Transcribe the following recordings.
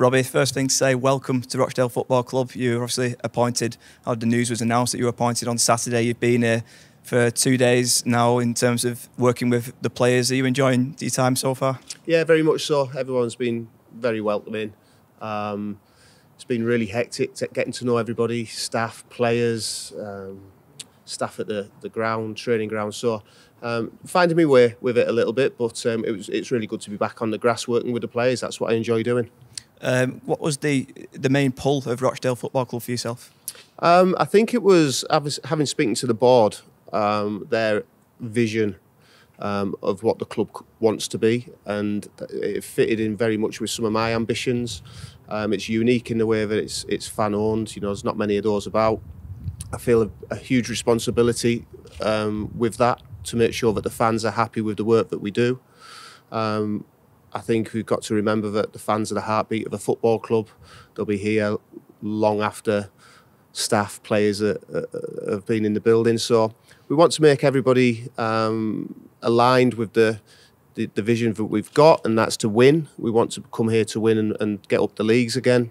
Robbie, first thing to say, welcome to Rochdale Football Club. You were obviously appointed, how the news was announced that you were appointed on Saturday. You've been here for two days now in terms of working with the players. Are you enjoying your time so far? Yeah, very much so. Everyone's been very welcoming. Um, it's been really hectic getting to know everybody, staff, players, um, staff at the, the ground, training ground. So um, finding my way with it a little bit, but um, it was, it's really good to be back on the grass working with the players. That's what I enjoy doing. Um, what was the the main pull of Rochdale Football Club for yourself? Um, I think it was having speaking to the board, um, their vision um, of what the club wants to be, and it fitted in very much with some of my ambitions. Um, it's unique in the way that it's it's fan owned. You know, there's not many of those about. I feel a, a huge responsibility um, with that to make sure that the fans are happy with the work that we do. Um, I think we've got to remember that the fans are the heartbeat of a football club. They'll be here long after staff, players are, uh, have been in the building. So we want to make everybody um, aligned with the, the, the vision that we've got, and that's to win. We want to come here to win and, and get up the leagues again.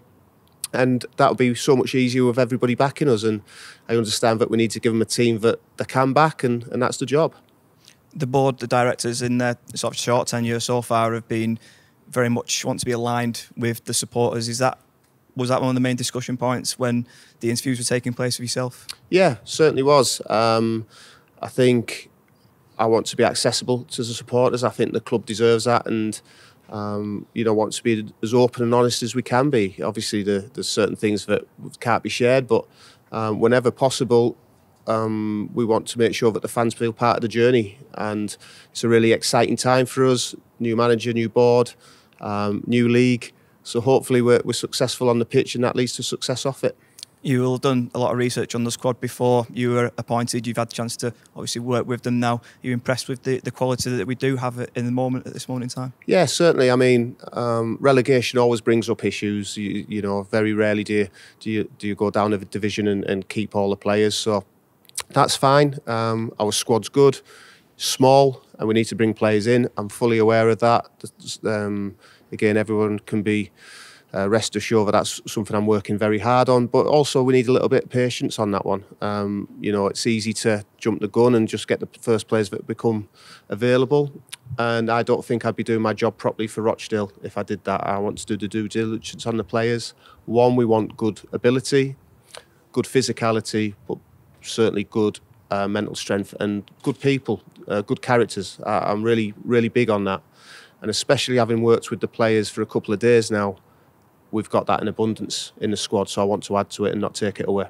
And that'll be so much easier with everybody backing us. And I understand that we need to give them a team that they can back, and, and that's the job the board, the directors in their sort of short tenure so far have been very much want to be aligned with the supporters. Is that was that one of the main discussion points when the interviews were taking place with yourself? Yeah, certainly was. Um, I think I want to be accessible to the supporters. I think the club deserves that, and um, you know, want to be as open and honest as we can be. Obviously, the, there's certain things that can't be shared, but um, whenever possible, um, we want to make sure that the fans feel part of the journey. And it's a really exciting time for us. New manager, new board, um, new league. So hopefully we're, we're successful on the pitch and that leads to success off it. You have done a lot of research on the squad before you were appointed. You've had a chance to obviously work with them now. Are you impressed with the, the quality that we do have in the moment at this moment in time? Yeah, certainly. I mean, um, relegation always brings up issues. You, you, know, very rarely do you do you do you go down a division and, and keep all the players. So that's fine. Um, our squad's good, small, and we need to bring players in. I'm fully aware of that. Um, again, everyone can be uh, rest assured that that's something I'm working very hard on. But also, we need a little bit of patience on that one. Um, you know, it's easy to jump the gun and just get the first players that become available. And I don't think I'd be doing my job properly for Rochdale if I did that. I want to do the due diligence on the players. One, we want good ability, good physicality, but certainly good uh, mental strength and good people, uh, good characters. Uh, I'm really, really big on that. And especially having worked with the players for a couple of days now, we've got that in abundance in the squad. So I want to add to it and not take it away.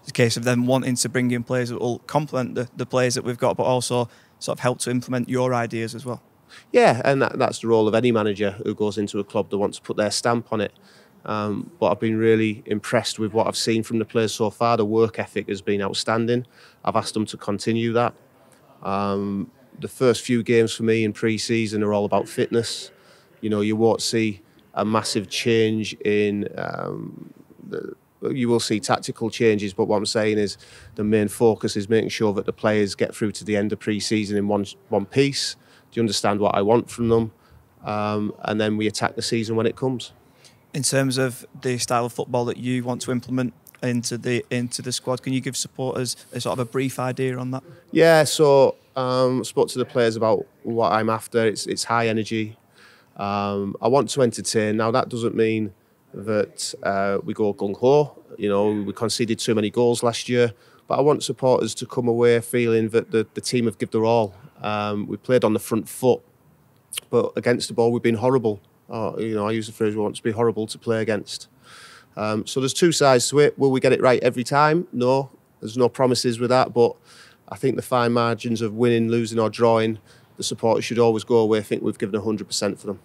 It's a case of them wanting to bring in players that will complement the, the players that we've got, but also sort of help to implement your ideas as well. Yeah, and that, that's the role of any manager who goes into a club that wants to put their stamp on it. Um, but I've been really impressed with what I've seen from the players so far. The work ethic has been outstanding. I've asked them to continue that. Um, the first few games for me in pre-season are all about fitness. You know, you won't see a massive change in. Um, the, you will see tactical changes, but what I'm saying is the main focus is making sure that the players get through to the end of pre-season in one one piece. Do you understand what I want from them? Um, and then we attack the season when it comes in terms of the style of football that you want to implement into the into the squad. Can you give supporters a sort of a brief idea on that? Yeah, so um, spoke to the players about what I'm after. It's it's high energy. Um, I want to entertain. Now that doesn't mean that uh, we go gung ho. You know, we conceded too many goals last year, but I want supporters to come away feeling that the, the team have given their all. Um, we played on the front foot, but against the ball we've been horrible or, you know, I use the phrase, want to be horrible to play against. Um, so there's two sides to it. Will we get it right every time? No, there's no promises with that. But I think the fine margins of winning, losing, or drawing, the supporters should always go away. I think we've given 100% for them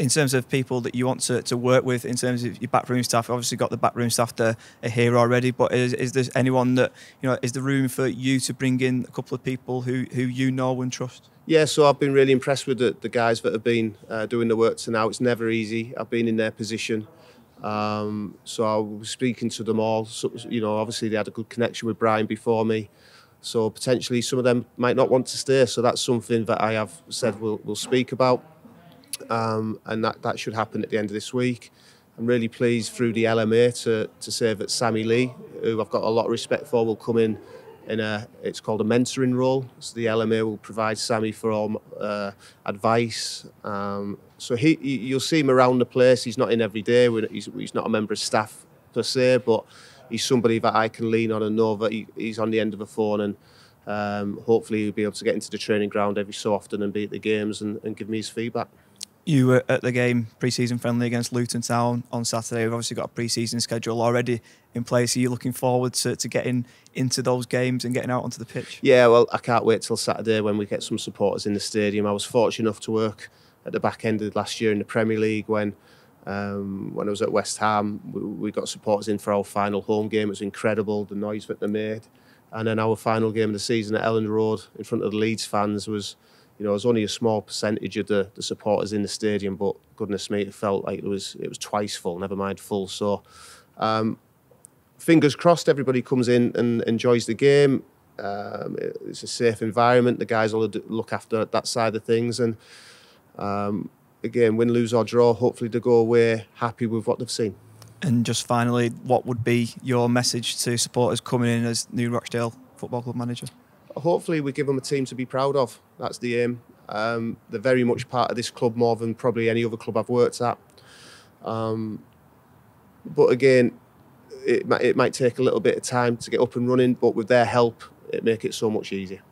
in terms of people that you want to, to work with, in terms of your backroom staff, obviously got the backroom staff that are here already, but is, is there anyone that, you know, is there room for you to bring in a couple of people who, who you know and trust? Yeah, so I've been really impressed with the, the guys that have been uh, doing the work to now. It's never easy. I've been in their position. Um, so I was speaking to them all. So, you know, obviously they had a good connection with Brian before me. So potentially some of them might not want to stay. So that's something that I have said we'll, we'll speak about um, and that, that should happen at the end of this week. I'm really pleased through the LMA to, to say that Sammy Lee, who I've got a lot of respect for, will come in in a it's called a mentoring role. So the LMA will provide Sammy for all uh, advice. Um, so he, you'll see him around the place. He's not in every day. He's, he's not a member of staff per se, but he's somebody that I can lean on and know that he, he's on the end of a phone and um, hopefully he'll be able to get into the training ground every so often and be at the games and, and give me his feedback. You were at the game pre-season friendly against Luton Town on Saturday. We've obviously got a pre-season schedule already in place. Are you looking forward to, to getting into those games and getting out onto the pitch? Yeah, well, I can't wait till Saturday when we get some supporters in the stadium. I was fortunate enough to work at the back end of last year in the Premier League when um, when I was at West Ham. We, we, got supporters in for our final home game. It was incredible, the noise that they made. And then our final game of the season at Elland Road in front of the Leeds fans was you know, it was only a small percentage of the, the supporters in the stadium, but goodness me, it felt like it was it was twice full, never mind full. So, um, fingers crossed, everybody comes in and enjoys the game. Um, it's a safe environment. The guys will look after that side of things, and um, again, win, lose or draw, hopefully they go away happy with what they've seen. And just finally, what would be your message to supporters coming in as new Rochdale Football Club manager? Hopefully we give them a team to be proud of. That's the aim. Um, they're very much part of this club more than probably any other club I've worked at. Um, but again, it might, it might take a little bit of time to get up and running, but with their help, it make it so much easier.